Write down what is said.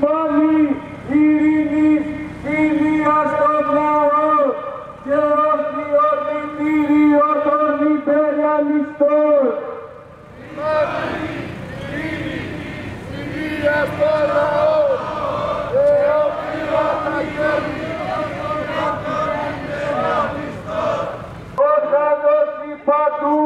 πάλι ειρήνη, φιλία στον λαό και όχι οδητήριο των υπεριαλιστών. Πάλι ειρήνη, φιλία στον λαό και όχι οδητήριο των υπεριαλιστών. Ο Ζανός Ιππατού